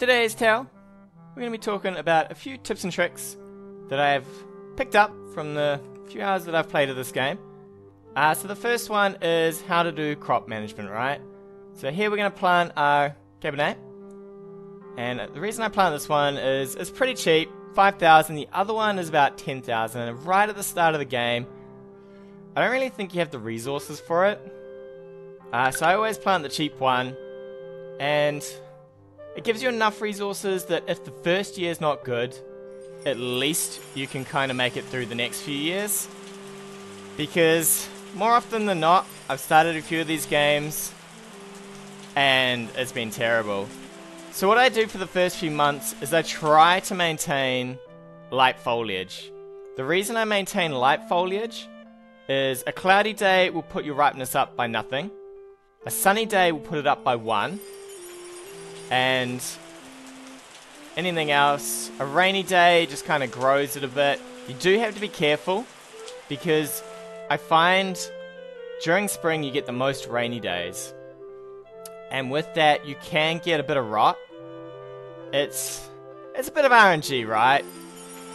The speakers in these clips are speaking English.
today's tale, we're going to be talking about a few tips and tricks that I've picked up from the few hours that I've played of this game. Uh, so the first one is how to do crop management, right? So here we're going to plant our Cabernet. And the reason I plant this one is it's pretty cheap, 5,000. The other one is about 10,000. And right at the start of the game, I don't really think you have the resources for it. Uh, so I always plant the cheap one. And it gives you enough resources that if the first year is not good, at least you can kind of make it through the next few years. Because more often than not, I've started a few of these games and it's been terrible. So what I do for the first few months is I try to maintain light foliage. The reason I maintain light foliage is a cloudy day will put your ripeness up by nothing. A sunny day will put it up by one. And anything else, a rainy day just kind of grows it a bit. You do have to be careful because I find during spring you get the most rainy days. And with that you can get a bit of rot. It's it's a bit of RNG, right?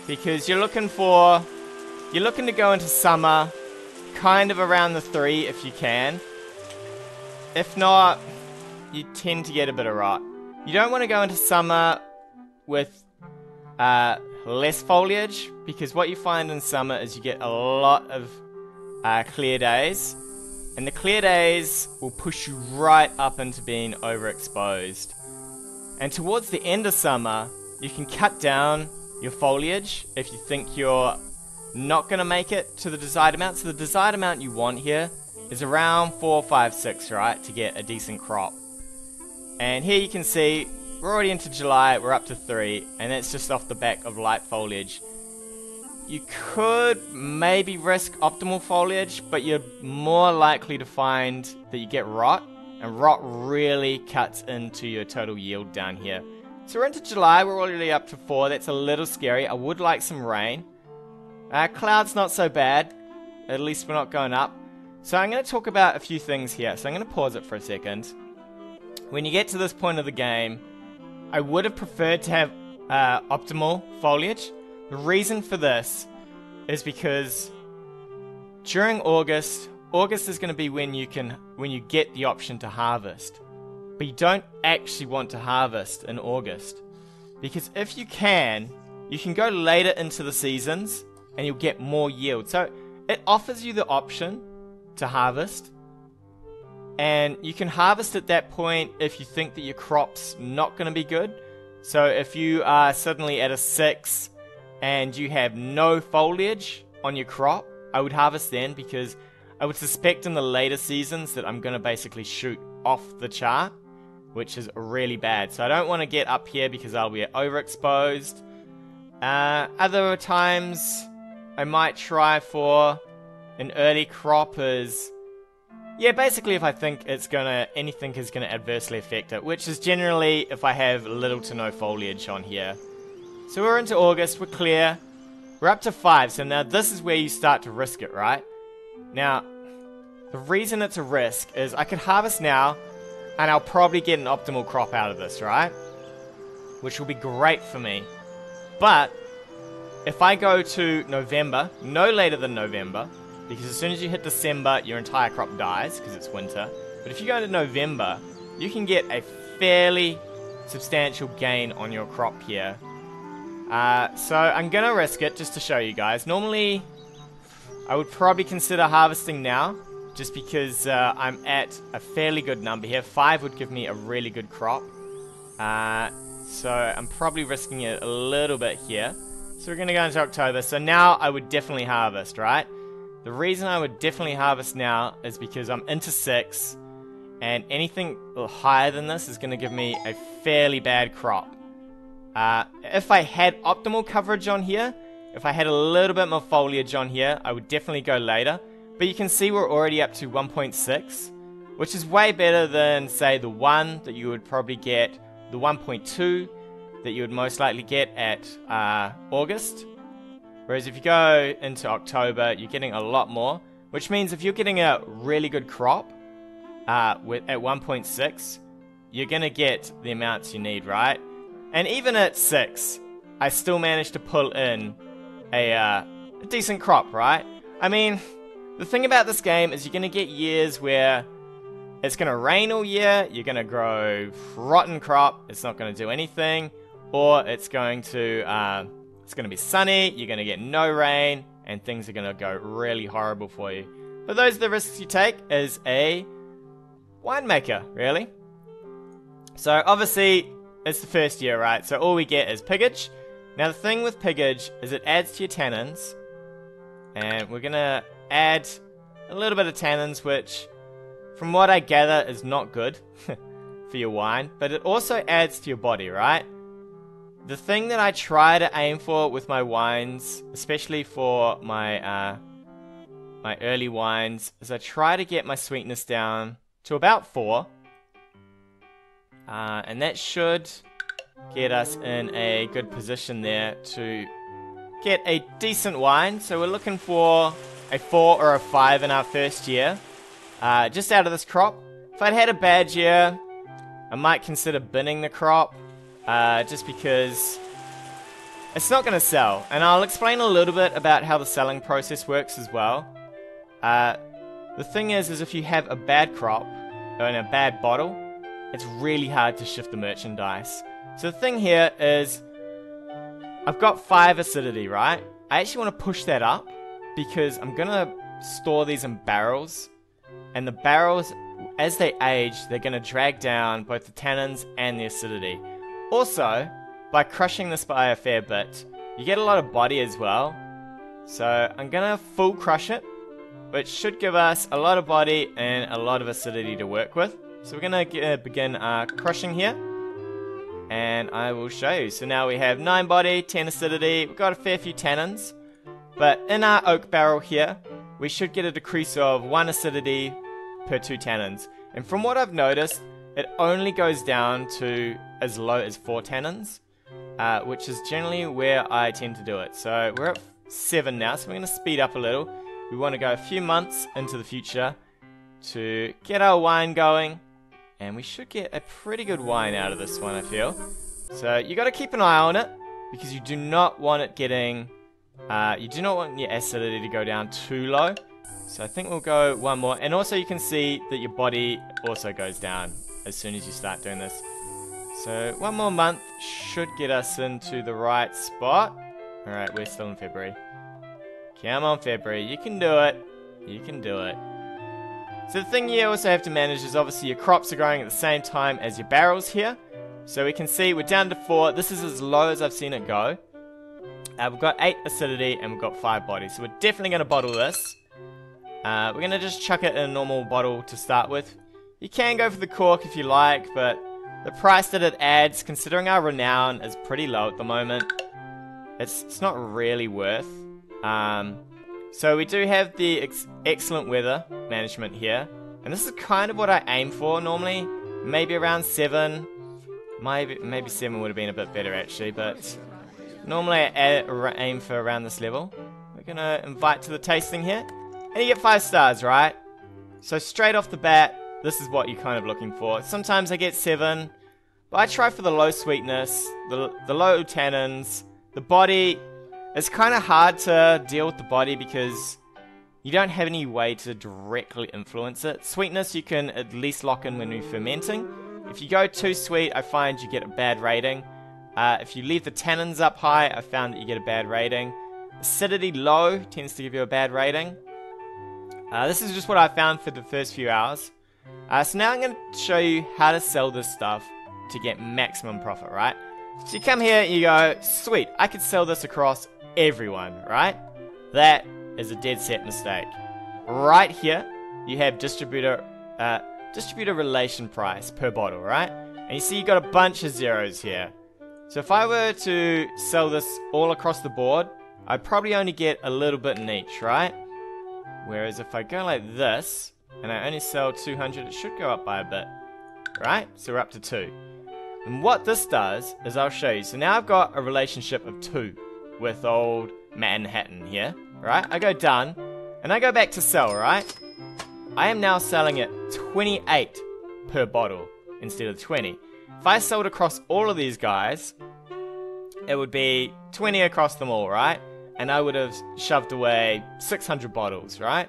Because you're looking for you're looking to go into summer kind of around the 3 if you can. If not, you tend to get a bit of rot. You don't want to go into summer with uh, less foliage because what you find in summer is you get a lot of uh, clear days and the clear days will push you right up into being overexposed. And towards the end of summer, you can cut down your foliage if you think you're not going to make it to the desired amount. So the desired amount you want here is around 4, 5, 6, right, to get a decent crop. And here you can see we're already into July, we're up to 3, and that's just off the back of light foliage. You could maybe risk optimal foliage, but you're more likely to find that you get rot, and rot really cuts into your total yield down here. So we're into July, we're already up to 4, that's a little scary. I would like some rain. Uh, clouds not so bad, at least we're not going up. So I'm going to talk about a few things here, so I'm going to pause it for a second. When you get to this point of the game, I would have preferred to have uh, optimal foliage. The reason for this is because during August, August is going to be when you can when you get the option to harvest. But you don't actually want to harvest in August. Because if you can, you can go later into the seasons and you'll get more yield. So it offers you the option to harvest. And you can harvest at that point if you think that your crop's not going to be good. So if you are suddenly at a 6 and you have no foliage on your crop, I would harvest then because I would suspect in the later seasons that I'm going to basically shoot off the chart, which is really bad. So I don't want to get up here because I'll be overexposed. Uh, other times I might try for an early crop yeah, basically if I think it's gonna anything is gonna adversely affect it, which is generally if I have little to no foliage on here. So we're into August, we're clear. We're up to five, so now this is where you start to risk it, right? Now, the reason it's a risk is I could harvest now, and I'll probably get an optimal crop out of this, right? Which will be great for me. But, if I go to November, no later than November, because as soon as you hit December, your entire crop dies because it's winter. But if you go to November, you can get a fairly substantial gain on your crop here. Uh, so I'm going to risk it just to show you guys. Normally, I would probably consider harvesting now, just because uh, I'm at a fairly good number here. Five would give me a really good crop. Uh, so I'm probably risking it a little bit here. So we're going to go into October. So now I would definitely harvest, right? The reason I would definitely harvest now is because I'm into 6, and anything higher than this is going to give me a fairly bad crop. Uh, if I had optimal coverage on here, if I had a little bit more foliage on here, I would definitely go later. But you can see we're already up to 1.6, which is way better than, say, the 1 that you would probably get, the 1.2 that you would most likely get at uh, August, Whereas if you go into October, you're getting a lot more, which means if you're getting a really good crop uh, with, at 1.6, you're going to get the amounts you need, right? And even at 6, I still managed to pull in a, uh, a decent crop, right? I mean, the thing about this game is you're going to get years where it's going to rain all year, you're going to grow rotten crop, it's not going to do anything, or it's going to uh, it's going to be sunny, you're going to get no rain, and things are going to go really horrible for you. But those are the risks you take as a winemaker, really. So obviously, it's the first year, right? So all we get is pigeage. Now the thing with pigeage is it adds to your tannins, and we're gonna add a little bit of tannins, which, from what I gather, is not good for your wine, but it also adds to your body, right? The thing that I try to aim for with my wines, especially for my uh, my early wines, is I try to get my sweetness down to about four, uh, and that should get us in a good position there to get a decent wine. So we're looking for a 4 or a 5 in our first year. Uh, just out of this crop. If I'd had a bad year, I might consider binning the crop. Uh, just because it's not going to sell. And I'll explain a little bit about how the selling process works as well. Uh, the thing is, is if you have a bad crop, in a bad bottle, it's really hard to shift the merchandise. So the thing here is, I've got 5 acidity, right? I actually want to push that up because I'm going to store these in barrels. And the barrels, as they age, they're going to drag down both the tannins and the acidity. Also, by crushing this by a fair bit, you get a lot of body as well. So I'm to full crush it, which should give us a lot of body and a lot of acidity to work with. So we're going to uh, begin our crushing here and I will show you. So now we have 9 body, 10 acidity, we've got a fair few tannins, but in our oak barrel here, we should get a decrease of 1 acidity per 2 tannins. And from what I've noticed, it only goes down to as low as 4 tannins, uh, which is generally where I tend to do it. So we're at 7 now, so we're going to speed up a little. We want to go a few months into the future to get our wine going and we should get a pretty good wine out of this one, I feel. So you got to keep an eye on it because you do not want it getting, uh, you do not want your acidity to go down too low. So I think we'll go one more. And also you can see that your body also goes down as soon as you start doing this. So one more month should get us into the right spot. Alright, we're still in February. Come on, February. You can do it. You can do it. So the thing you also have to manage is obviously your crops are growing at the same time as your barrels here. So we can see we're down to 4. This is as low as I've seen it go. Uh, we've got 8 acidity and we've got 5 body. So we're definitely going to bottle this. Uh, we're going to just chuck it in a normal bottle to start with. You can go for the cork if you like, but the price that it adds, considering our renown, is pretty low at the moment. It's, it's not really worth. Um, so we do have the ex excellent weather management here. And this is kind of what I aim for normally. Maybe around 7. Maybe, maybe 7 would have been a bit better actually, but normally I aim for around this level. We're going to invite to the tasting here. And you get 5 stars, right? So straight off the bat, this is what you're kind of looking for. Sometimes I get 7, but I try for the low sweetness, the, the low tannins, the body it's kind of hard to deal with the body because you don't have any way to directly influence it. Sweetness you can at least lock in when you're fermenting. If you go too sweet, I find you get a bad rating. Uh, if you leave the tannins up high, I found that you get a bad rating. Acidity low tends to give you a bad rating. Uh, this is just what I found for the first few hours. Uh, so now I'm going to show you how to sell this stuff to get maximum profit, right? So you come here and you go, sweet, I could sell this across everyone, right? That is a dead set mistake. Right here, you have distributor uh, distributor relation price per bottle, right? And you see you got a bunch of zeros here. So if I were to sell this all across the board, I'd probably only get a little bit in each, right? Whereas if I go like this, and I only sell 200, it should go up by a bit, right? So we're up to 2. And what this does is I'll show you. So now I've got a relationship of 2 with old Manhattan here, right? I go done, and I go back to sell, right? I am now selling it 28 per bottle instead of 20. if I sold across all of these guys, it would be 20 across them all, right? And I would have shoved away 600 bottles, right?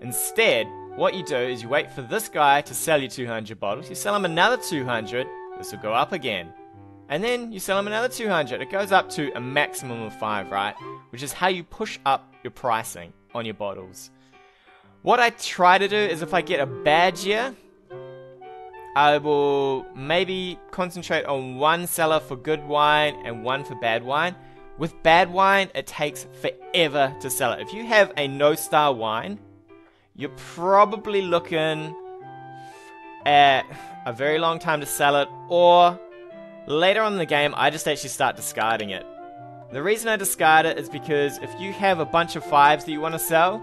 Instead, what you do is you wait for this guy to sell you 200 bottles, you sell him another 200, this will go up again. And then you sell him another 200. It goes up to a maximum of 5, right? Which is how you push up your pricing on your bottles. What I try to do is if I get a bad year, I will maybe concentrate on one seller for good wine and one for bad wine. With bad wine, it takes forever to sell it. If you have a no star wine, you're probably looking at a very long time to sell it, or later on in the game, I just actually start discarding it. The reason I discard it is because if you have a bunch of fives that you want to sell,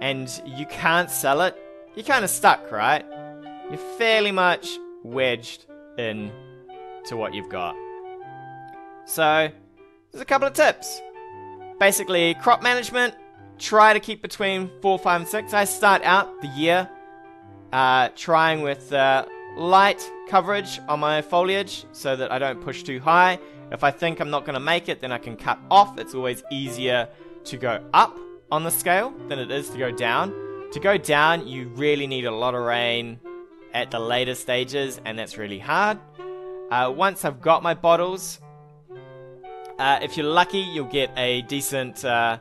and you can't sell it, you're kind of stuck, right? You're fairly much wedged in to what you've got. So, there's a couple of tips. Basically, crop management, try to keep between 4, 5, and 6. I start out the year uh, trying with uh, light coverage on my foliage so that I don't push too high. If I think I'm not going to make it, then I can cut off. It's always easier to go up on the scale than it is to go down. To go down, you really need a lot of rain at the later stages, and that's really hard. Uh, once I've got my bottles, uh, if you're lucky, you'll get a decent, uh,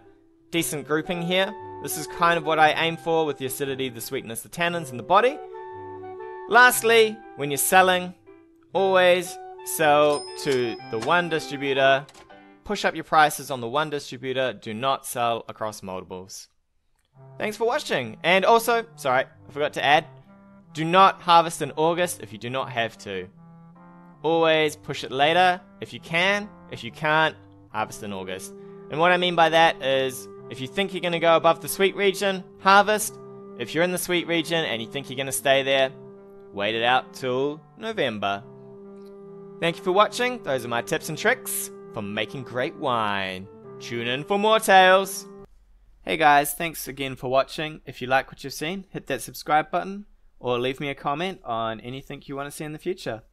decent grouping here. This is kind of what I aim for with the acidity, the sweetness, the tannins, and the body. Lastly, when you're selling, always sell to the one distributor. Push up your prices on the one distributor. Do not sell across multiples. Thanks for watching. And also, sorry, I forgot to add, do not harvest in August if you do not have to. Always push it later if you can. If you can't, harvest in August. And what I mean by that is if you think you're going to go above the sweet region, harvest. If you're in the sweet region and you think you're going to stay there, wait it out till November. Thank you for watching. Those are my tips and tricks for making great wine. Tune in for more tales. Hey guys, thanks again for watching. If you like what you've seen, hit that subscribe button or leave me a comment on anything you want to see in the future.